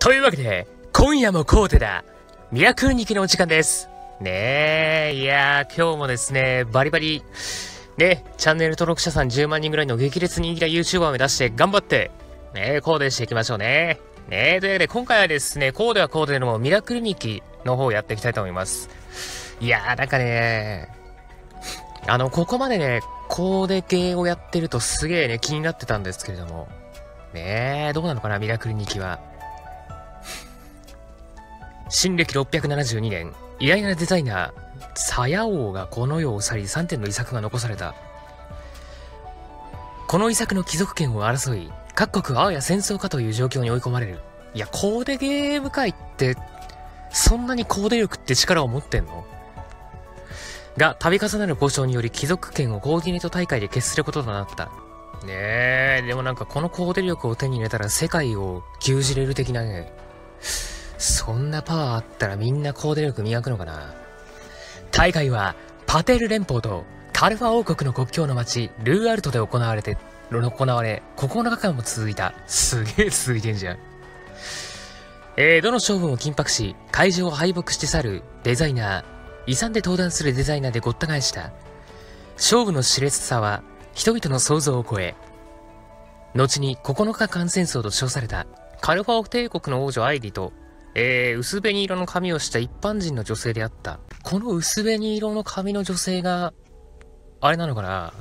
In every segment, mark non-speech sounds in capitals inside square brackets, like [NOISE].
というわけで、今夜もコーデだ。ミラクルニキのお時間です。ねえ、いやー、今日もですね、バリバリ、ね、チャンネル登録者さん10万人ぐらいの激烈人気な YouTuber を目指して頑張って、ねえ、コーデしていきましょうね。ねえというわけで、今回はですね、コーデはコーデのミラクルニキの方をやっていきたいと思います。いやー、なんかね、あの、ここまでね、コーデ系をやってるとすげえね、気になってたんですけれども、ねえ、どうなのかな、ミラクルニキは。新暦672年、偉大なデザイナー、サヤ王がこの世を去り3点の遺作が残された。この遺作の貴族権を争い、各国あわや戦争かという状況に追い込まれる。いや、コーデゲーム界って、そんなにコーデ力って力を持ってんの？が、度重なる交渉により貴族権をコーディネート大会で決することとなった。ねえ、でもなんかこのコーデ力を手に入れたら世界を牛耳れる的なね、そんなパワーあったらみんなコーデ力磨くのかな？大会はパテル連邦とカルファ王国の国境の町ルーアルトで行われて、行われ、9日間も続いた。すげえ続いてんじゃん。えー、どの勝負も緊迫し、会場を敗北して去るデザイナー、遺産で登壇するデザイナーでごった返した。勝負の熾烈さは人々の想像を超え、後に9日間戦争と称されたカルファ王帝国の王女アイリとえー、薄紅色の髪をした一般人の女性であった。この薄紅色の髪の女性が、あれなのかな？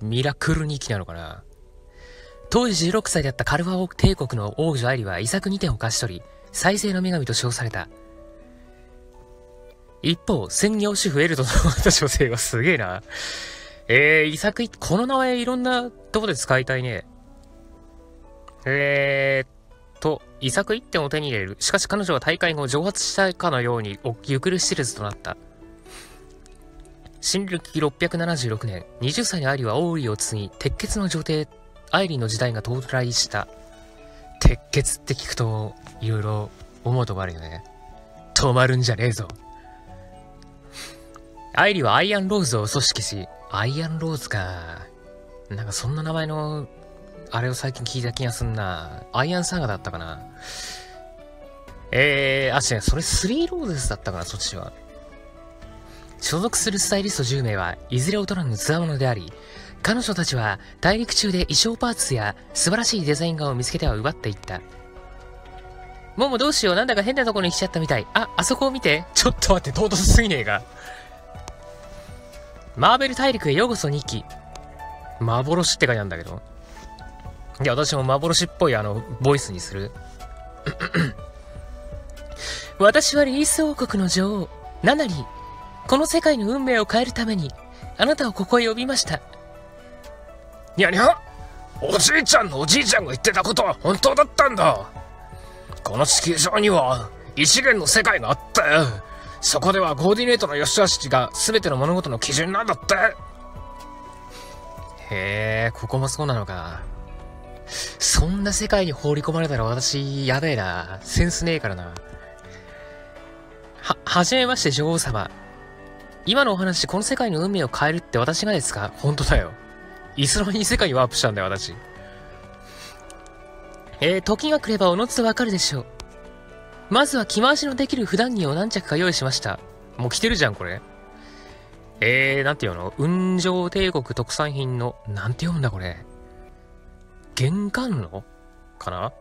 ミラクル2期なのかな？当時16歳であったカルファ王帝国の王女アイリは遺作2点を勝ち取り、再生の女神と称された。一方、専業主婦エルドとなった女性はすげえな。えー、遺作、この名前いろんなとこで使いたいね。えー、遺作一点を手に入れる。しかし彼女は大会後蒸発したかのようにお、ゆくる知れずとなった。新暦676年、20歳のアイリは王位を継ぎ、鉄血の女帝、アイリの時代が到来した。鉄血って聞くと、いろいろ思うとこあるよね。止まるんじゃねえぞ。アイリはアイアンローズを組織し、アイアンローズか。なんかそんな名前のあれを最近聞いた気がすんな。アイアンサーガだったかな。えー、あ、違う、それスリーローゼスだったかな、そっちは。所属するスタイリスト10名はいずれ大人の強者であり、彼女たちは大陸中で衣装パーツや素晴らしいデザイン画を見つけては奪っていった。ももどうしよう、なんだか変なところに来ちゃったみたい。あ、あそこを見て。ちょっと待って、唐突すぎねえが。マーベル大陸へようこそ2期。幻って書いてあるんだけど。いや、私も幻っぽいあの、ボイスにする。[CLEARS THROAT] 私はリース王国の女王、ナナリー。この世界の運命を変えるために、あなたをここへ呼びました。にゃにゃおじいちゃんのおじいちゃんが言ってたことは本当だったんだこの地球上には異次元の世界があってそこではコーディネートの良し悪しが全ての物事の基準なんだってへえ、ここもそうなのか。そんな世界に放り込まれたら私、やべえな。センスねえからな。は、はじめまして女王様。今のお話、この世界の運命を変えるって私がですか？本当だよ。いつの間に世界にワープしたんだよ、私。えー、時が来ればおのずとわかるでしょう。まずは着回しのできる普段着を何着か用意しました。もう着てるじゃん、これ。えー、なんていうの？雲上帝国特産品の、なんて読むんだこれ。玄関炉かな？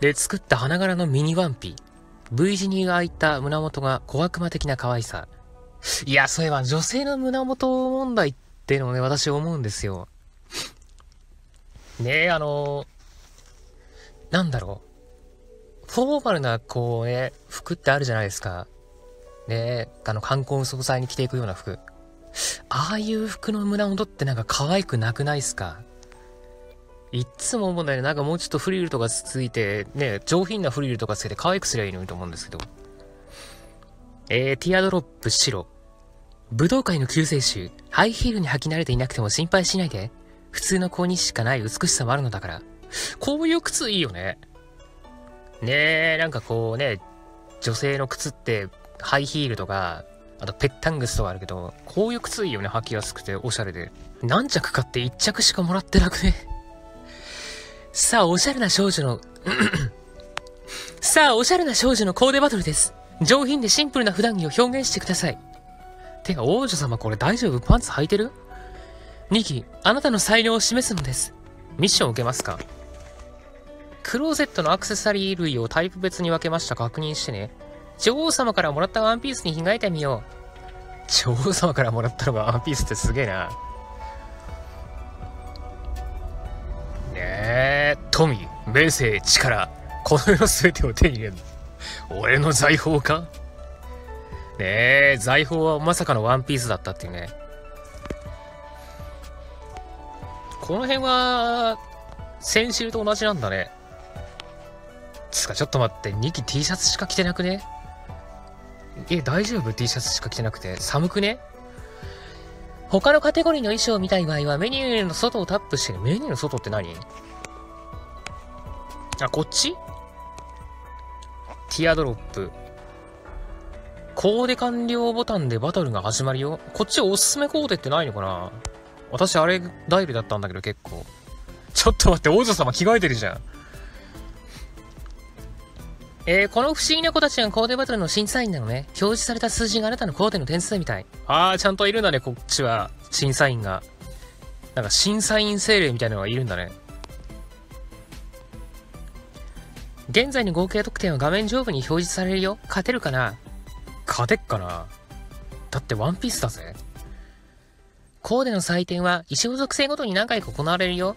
で、作った花柄のミニワンピ。V 字に開いた胸元が小悪魔的な可愛さ。いや、そういえば女性の胸元問題ってのをね、私思うんですよ。ねえ、あのなんだろう。フォーマルな、こうね、服ってあるじゃないですか。ねえ、あの、観光総裁に着ていくような服。ああいう服の胸元ってなんか可愛くなくないっすか？いっつも思うんだよね。なんかもうちょっとフリルとかついて、ね、上品なフリルとかつけて可愛くすりゃいいのにと思うんですけど。えー、ティアドロップ白。武道界の救世主。ハイヒールに履き慣れていなくても心配しないで。普通の子にしかない美しさもあるのだから。こういう靴いいよね。ねえ、なんかこうね、女性の靴って、ハイヒールとか、あとペッタングスとかあるけど、こういう靴いいよね。履きやすくて、おしゃれで。何着買って1着しかもらってなくね。さあ、おしゃれな少女のさあ、おしゃれな少女のコーデバトルです。上品でシンプルな普段着を表現してください。てか、王女様これ大丈夫？パンツ履いてる ?2 期、あなたの才能を示すのです。ミッションを受けますか？クローゼットのアクセサリー類をタイプ別に分けました。確認してね。女王様からもらったワンピースに着替えてみよう。女王様からもらったのがワンピースってすげえな。ねえ、富、名声、力、この世の全てを手に入れる。俺の財宝か？ねえ、財宝はまさかのワンピースだったっていうね。この辺は、先週と同じなんだね。つか、ちょっと待って、2期 T シャツしか着てなくね？え、大丈夫 ?T シャツしか着てなくて。寒くね？他のカテゴリーの衣装を見たい場合はメニューの外をタップして。メニューの外って何？あ、こっち？ティアドロップ。コーデ完了ボタンでバトルが始まるよ。こっちおすすめコーデってないのかな？私あれダイルだったんだけど結構。ちょっと待って、王女様着替えてるじゃん。えー、この不思議な子たちがコーデバトルの審査員なのね。表示された数字があなたのコーデの点数みたい。あー、ちゃんといるんだね、こっちは。審査員が。なんか審査員精霊みたいなのがいるんだね。現在の合計得点は画面上部に表示されるよ。勝てるかな？勝てっかな？だってワンピースだぜ。コーデの採点は、衣装属性ごとに何回か行われるよ。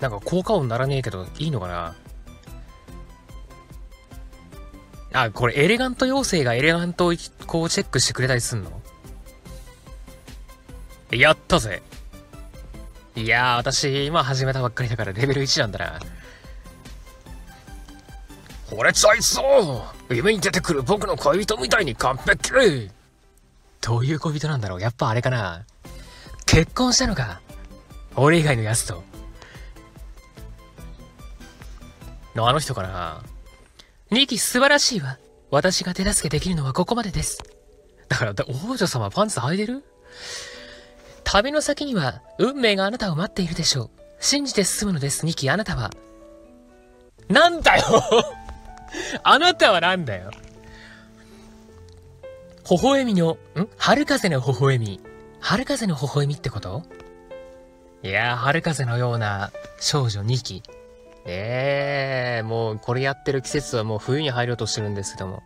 なんか効果音ならねえけど、いいのかな？あ、これエレガント妖精がエレガントをこうチェックしてくれたりすんの？やったぜ。いやー、私、今始めたばっかりだからレベル1なんだな。惚れちゃいそう。夢に出てくる僕の恋人みたいに完璧。どういう恋人なんだろう？やっぱあれかな。結婚したのか？俺以外のやつと。のあの人かな。2期素晴らしいわ。私が手助けできるのはここまでです。だから、王女様パンツ履いてる？旅の先には運命があなたを待っているでしょう。信じて進むのです、2期あなたは。なんだよ [LAUGHS] あなたはなんだよ微笑みの、ん？春風の微笑み。春風の微笑みってこと？いやー、春風のような少女2期。ねえ、もうこれやってる季節はもう冬に入ろうとしてるんですけども。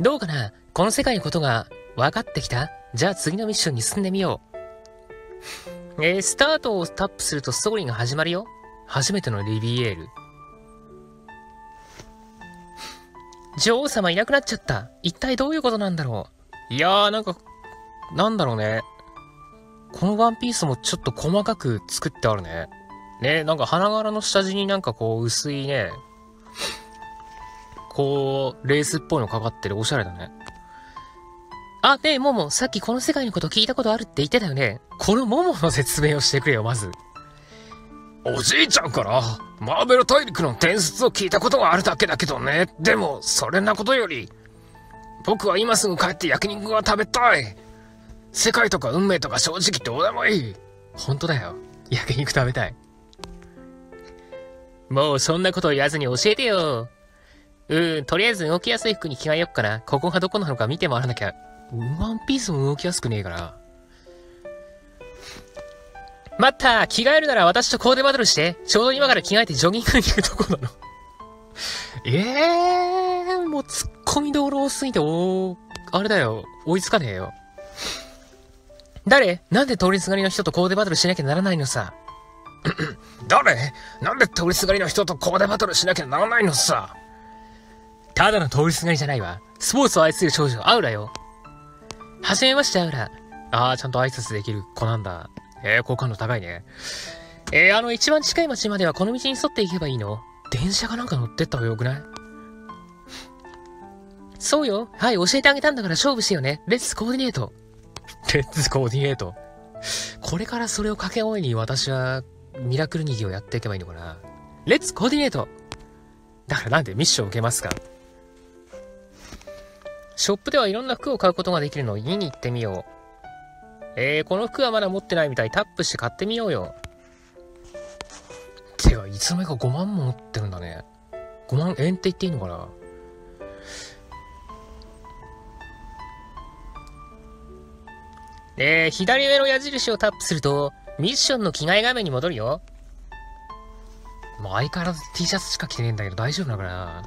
どうかな？この世界のことが分かってきた？じゃあ次のミッションに進んでみよう。えー、スタートをタップするとストーリーが始まるよ。初めてのリビエール。女王様いなくなっちゃった。一体どういうことなんだろう？いやー、なんか、なんだろうね。このワンピースもちょっと細かく作ってあるね。ね、なんか花柄の下地になんかこう薄いね、こう、レースっぽいのかかってるおしゃれだね。あ、ねえ、モモ、さっきこの世界のこと聞いたことあるって言ってたよね。このモモの説明をしてくれよ、まず。おじいちゃんからマーベル大陸の伝説を聞いたことがあるだけだけどね。でも、それなことより、僕は今すぐ帰って焼肉が食べたい。世界とか運命とか正直どうでもいい。本当だよ。焼肉食べたい。もうそんなこと言わずに教えてよ。うん、とりあえず動きやすい服に着替えよっかな。ここがどこなのか見て回らなきゃ。ワンピースも動きやすくねえから。待った着替えるなら私とコーデバトルして。ちょうど今から着替えてジョギングに行くとこなの。え [LAUGHS] えー、もう突っ込み道路多すぎて、お、あれだよ。追いつかねえよ。誰？なんで通りすがりの人とコーデバトルしなきゃならないのさ。[CLEARS THROAT] 誰？なんで通りすがりの人とコーデバトルしなきゃならないのさ？ただの通りすがりじゃないわ。スポーツを愛する少女、アウラよ。はじめまして、アウラ。ああ、ちゃんと挨拶できる子なんだ。えー、好感度高いね。えー、あの、一番近い町まではこの道に沿って行けばいいの？電車かなんか乗ってった方がよくない？そうよ。はい、教えてあげたんだから勝負してよね。レッツコーディネート。レッツコーディネート。これからそれを掛け声に私はミラクル逃げをやっていけばいいのかな？レッツコーディネートだからなんでミッション受けますか？ショップではいろんな服を買うことができるのを見に行ってみよう。えー、この服はまだ持ってないみたい。タップして買ってみようよ。てか、いつの間にか5万も持ってるんだね。5万円って言っていいのかな？えー、左上の矢印をタップすると、ミッションの着替え画面に戻るよ。もう相変わらず T シャツしか着てねえんだけど大丈夫なのかな？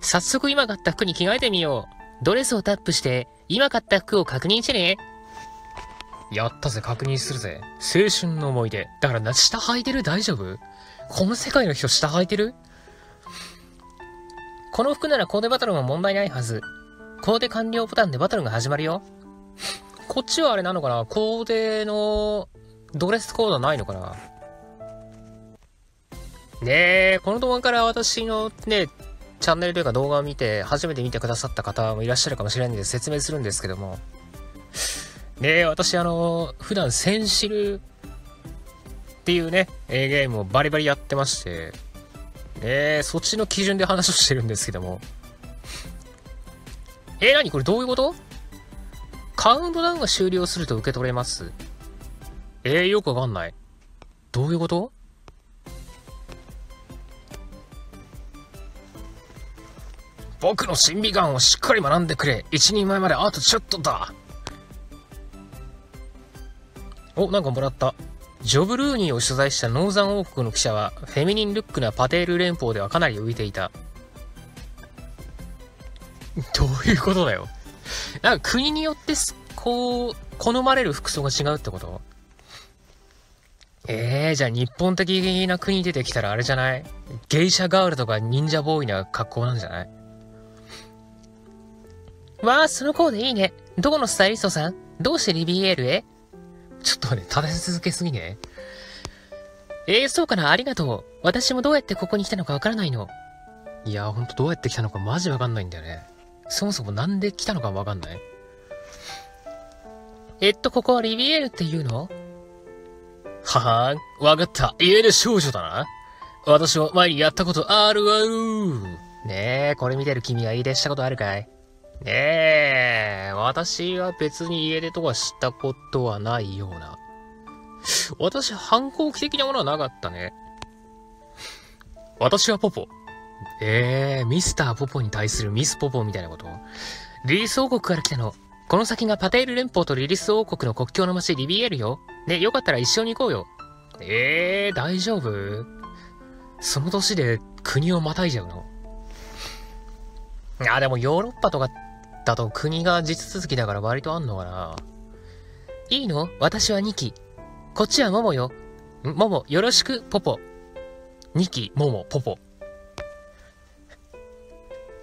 早速今買った服に着替えてみよう。ドレスをタップして、今買った服を確認してね。やったぜ、確認するぜ。青春の思い出。だからな、下履いてる？大丈夫？この世界の人下履いてる？この服ならコーデバトルも問題ないはず。コーデ完了ボタンでバトルが始まるよ。こっちはあれなのかな？コーデのドレスコードないのかな？ねえ、この動画から私のね、チャンネルというか動画を見て、初めて見てくださった方もいらっしゃるかもしれないんで説明するんですけども。ねえ、私あの、普段センシルっていうね、A ゲームをバリバリやってまして、ねえ、そっちの基準で話をしてるんですけども。えー、何これどういうこと？カウントダウンが終了すると受け取れますえー、よくわかんない。どういうこと？僕の審美眼をしっかり学んでくれ。一人前まであとちょっとだ。お、なんかもらった。ジョブ・ルーニーを取材したノーザン王国の記者は、フェミニンルックなパテール連邦ではかなり浮いていた。どういうことだよ。なんか国によって、こう、好まれる服装が違うってこと？ええー、じゃあ日本的な国出てきたらあれじゃない？ゲイシャガールとか忍者ボーイな格好なんじゃない？わあ、そのコーデいいね。どこのスタイリストさん？どうしてリビエールへ？ちょっとね、立て続けすぎね。ええー、そうかなありがとう。私もどうやってここに来たのかわからないの。いや、ほんとどうやって来たのかマジわかんないんだよね。そもそもなんで来たのかわかんないえっと、ここはリビエールって言うの？ははん、わかった。家出少女だな。私は前にやったことあるある。ねえ、これ見てる君は家出したことあるかい？ねえ、私は別に家出とかしたことはないような。私、反抗期的なものはなかったね。私はポポ。ええー、ミスターポポに対するミスポポみたいなこと？リリース王国から来たの。この先がパテール連邦とリリス王国の国境の街リビエルよ。ね、よかったら一緒に行こうよ。ええー、大丈夫？その年で国をまたいじゃうの？あ、でもヨーロッパとかだと国が地続きだから割とあんのかないいの？私は2期。こっちはモモよ。モモ、よろしく、ポポ。2期、モモ、ポポ。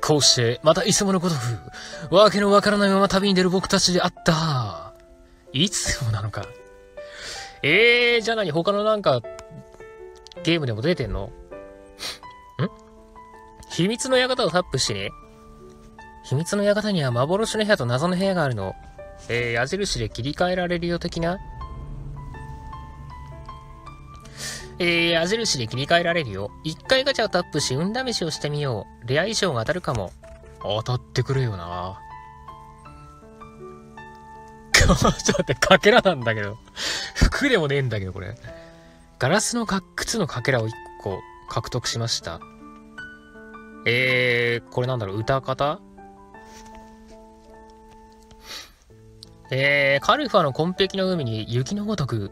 こうして、またいつものごとく、わけのわからないまま旅に出る僕たちであった。いつもなのか。えー、じゃあ何他のなんか、ゲームでも出てんの？ん？秘密の館をタップしてね。秘密の館には幻の部屋と謎の部屋があるの。えー、矢印で切り替えられるよ的な？えー、矢印で切り替えられるよ。一回ガチャをタップし、運試しをしてみよう。レア衣装が当たるかも。当たってくれよな。[LAUGHS] ちょっと待って、かけらなんだけど。服でもねえんだけど、これ。ガラスの靴のかけらを1個獲得しました。えー、これなんだろう、歌方？えー、カルファの紺碧の海に雪のごとく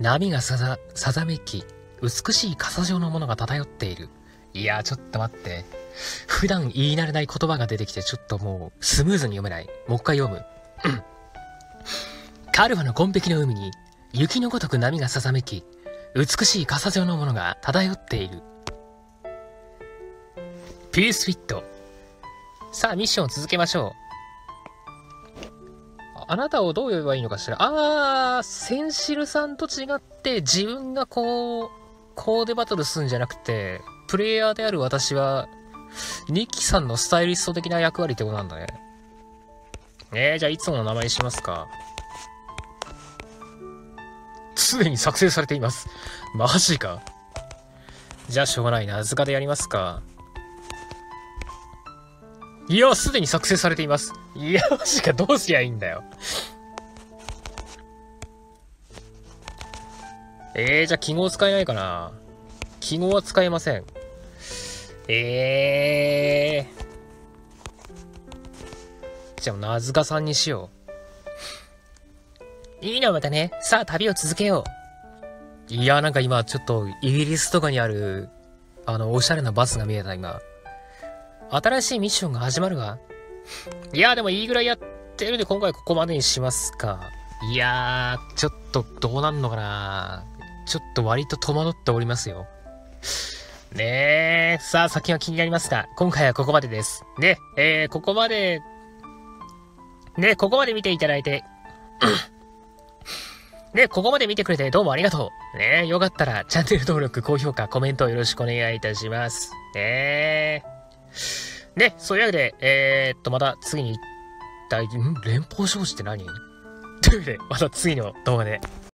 波がさざ、さざめき、美しい傘状のものが漂っている。いやーちょっと待って。普段言い慣れない言葉が出てきて、ちょっともう、スムーズに読めない。もう一回読む。カルファの紺碧の海に、雪のごとく波がさざめき、美しい傘状のものが漂っている。ピースフィット。さあ、ミッションを続けましょう。あなたをどう呼べばいいのかしら？あー、センシルさんと違って自分がこう、コーデバトルするんじゃなくて、プレイヤーである私は、ニッキさんのスタイリスト的な役割ってことなんだね。えー、じゃあいつもの名前にしますか。すでに作成されています。マジか。じゃあしょうがないな。預かでやりますか。いや、すでに作成されています。いや、マジか、どうすりゃいいんだよ。えー、じゃあ記号使えないかな。記号は使えません。えー。じゃあ、なずかさんにしよう。いいのまたね。さあ、旅を続けよう。いや、なんか今、ちょっと、イギリスとかにある、あの、おしゃれなバスが見えた、今。新しいミッションが始まるわ。いや、でもいいぐらいやってるんで、今回ここまでにしますか。いやー、ちょっと、どうなんのかなちょっと割と戸惑っておりますよ。ねえ、さあ先は気になりますが、今回はここまでです。ね、えー、ここまで、ね、ここまで見ていただいて、[COUGHS] ね、ここまで見てくれてどうもありがとう。ね、よかったらチャンネル登録、高評価、コメントよろしくお願いいたします。ねえね、そういうわけで、えー、っと、また次に、大、ん？連邦少子って何？というわけで、また次の動画で。